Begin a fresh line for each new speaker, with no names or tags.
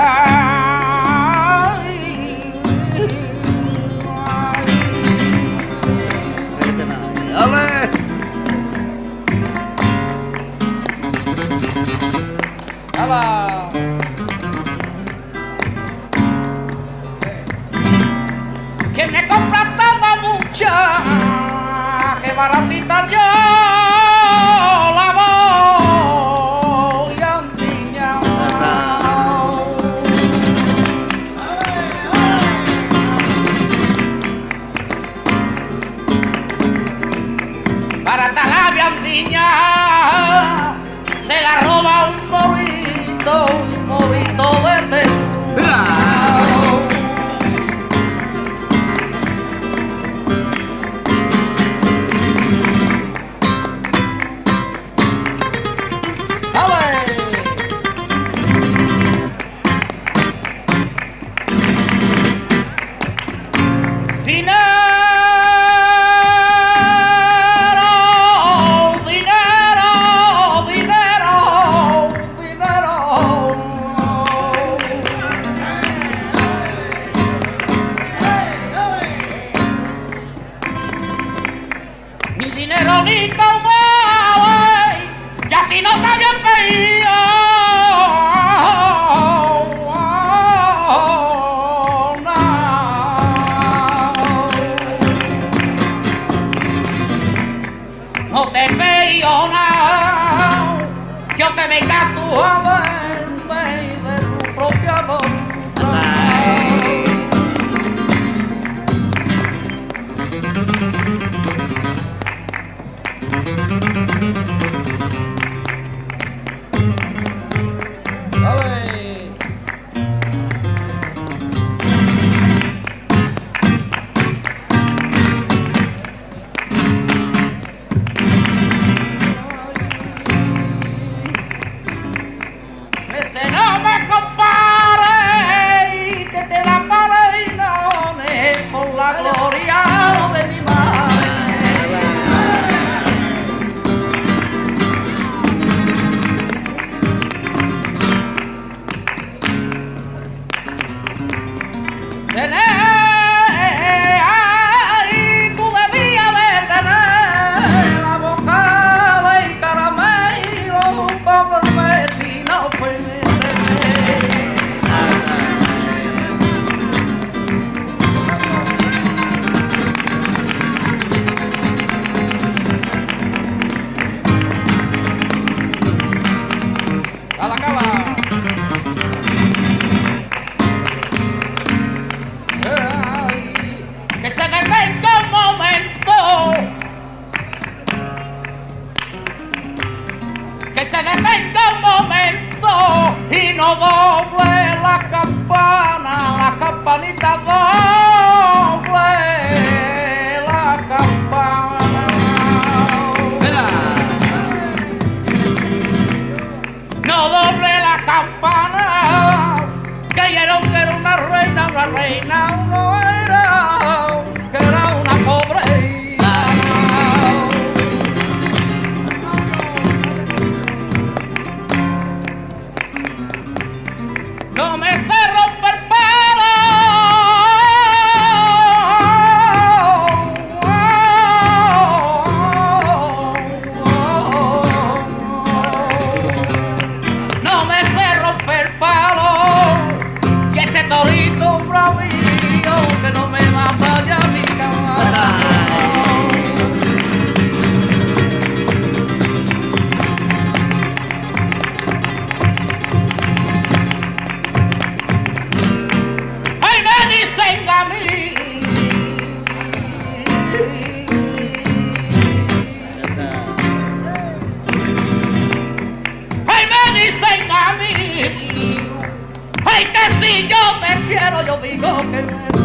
Eh. que me comprataba mucha, que baratita yo. dinerolito, güey, ya a ti no te habían pedido. te veio que eu também tatuava and campana creyeron que era una reina, una reina no era, que era una pobre. No me ay, que si yo te quiero, yo digo que me